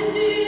Jésus.